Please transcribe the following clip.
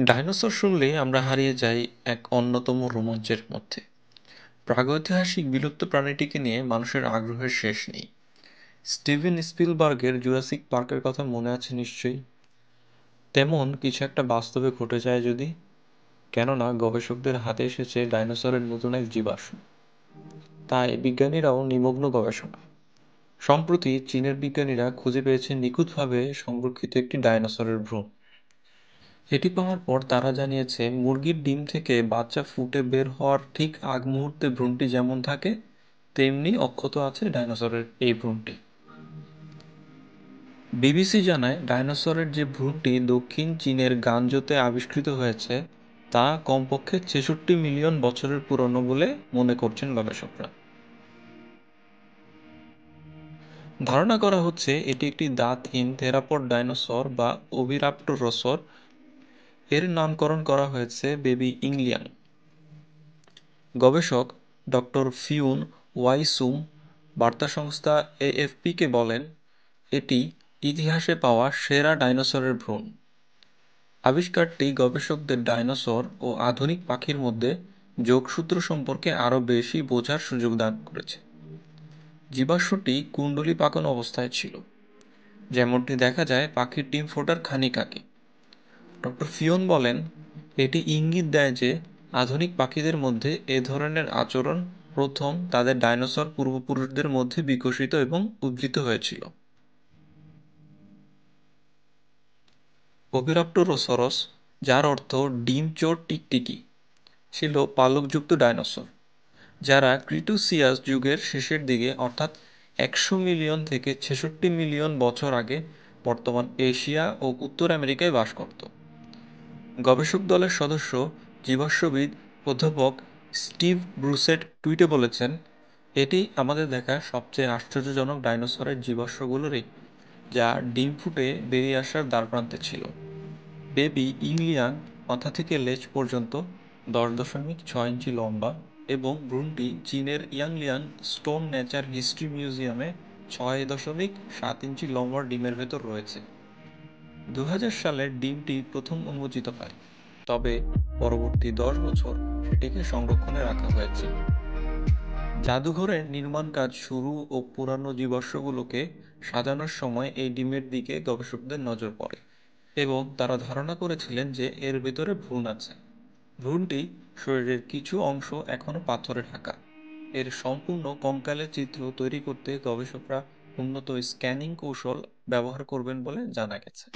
Dinosaur শুনলে আমরা হারিয়ে যাই এক অন্যতম রোমাঞ্চের মধ্যে। প্রাগৈতিহাসিক বিলুপ্ত প্রাণীটিকে নিয়ে মানুষের আগ্রহের শেষ নেই। স্টিভেন স্পিলবার্গের জুরাসিক পার্কের কথা মনে আছে নিশ্চয়ই? তেমন কিছু একটা বাস্তবে ঘটে যায় যদি। কেননা গবেষকদের হাতে এসেছে ডাইনোসরের নতুন এক জীবাশ্ম। তাই বিজ্ঞানীরাও নিমগ্ন গবেষণা। সম্প্রতি চীনের বিজ্ঞানীরা খুঁজে পেয়েছেন নিখুঁতভাবে সংরক্ষিত একটি ডাইনোসরের ভ্রূণ। এটি পাওয়ার পর তারা জানিয়েছে, মুরগির ডিম থেকে বাচ্চা ফুটে বের হওয়ার ঠিক আগ মুহূর্তে ভ্রূণটি যেমন থাকে, তেমনি অক্ষত আছে ডাইনোসরের এই ভ্রূণটি। বিবিসি জানায়, ডাইনোসরের যে ভ্রূণটি দক্ষিণ চীনের গানজোতে আবিষ্কৃত হয়েছে, তা কমপক্ষে ছেষট্টি মিলিয়ন বছরের পুরনো বলে মনে করছেন গবেষকরা। ধারণা করা হচ্ছে, এটি একটি দাঁতহীন থেরাপড ডাইনোসর বা ওভিরাপ্টোরসর এর নামকরণ করা হয়েছে বেবি ইংলিয়াং। গবেষক ডক্টর ফিউন ওয়াইসুম বার্তা সংস্থা এএফপিকে বলেন, এটি ইতিহাসে পাওয়া সেরা ডাইনোসরের ভ্রূণ। আবিষ্কারটি গবেষকদের ডাইনোসর ও আধুনিক পাখির মধ্যে যোগসূত্র সম্পর্কে আরও বেশি বোঝার সুযোগ দান করেছে। জীবাশ্মটি কুণ্ডলী পাকন অবস্থায় ছিল। যেমনটি দেখা যায়, পাখির ডিম ফোটার খানিক আগে। ডক্টর ফিওন বলেন, এটি ইঙ্গিত দেয় যে আধুনিক পাখিদের মধ্যে এ ধরনের আচরণ প্রথম তাদের ডাইনোসর পূর্বপুরুষদের মধ্যে বিকশিত এবং উদ্ধৃত হয়েছিল। ওভিরাপ্টোরোসরস যার অর্থ ডিম চোর টিকটিকি, ছিল পালকযুক্ত ডাইনোসর, যারা ক্রিটোসিয়াস যুগের শেষের দিকে, অর্থাৎ একশো মিলিয়ন থেকে ছেষট্টি মিলিয়ন বছর আগে বর্তমান এশিয়া ও উত্তর আমেরিকায় বাস করত। গবেষক দলের সদস্য জীবাশ্মবিদ অধ্যাপক স্টিভ ব্রুসেট টুইটে বলেছেন, এটি আমাদের দেখা সবচেয়ে আশ্চর্যজনক ডাইনোসরের জীবাশ্মগুলোরই যা ডিম ফুটে বেরিয়ে আসার দ্বারপ্রান্তে ছিল। বেবি ইংলিয়াং মাথা থেকে লেজ পর্যন্ত দশ দশমিক ছয় ইঞ্চি লম্বা এবং ভ্রূণটি চীনের ইয়াংলিয়াং স্টোন নেচার হিস্ট্রি মিউজিয়ামে ছয় দশমিক সাত ইঞ্চি লম্বা ডিমের ভেতর রয়েছে। দু হাজার সালে ডিমটি প্রথম উন্মোচিত হয়, তবে পরবর্তী দশ বছর সেটিকে সংরক্ষণে রাখা হয়েছিল জাদুঘরের নির্মাণ কাজ শুরু ও পুরানো জীবাশ্মগুলোকে সাজানোর সময় এই ডিমের দিকে গবেষকদের নজর পড়ে এবং তারা ধারণা করেছিলেন যে এর ভেতরে ভ্রূণ আছে। ভ্রূণটি শরীরের কিছু অংশ এখনও পাথরে ঢাকা। এর সম্পূর্ণ কঙ্কালের চিত্র তৈরি করতে গবেষকরা উন্নত স্ক্যানিং কৌশল ব্যবহার করবেন বলে জানা গেছে।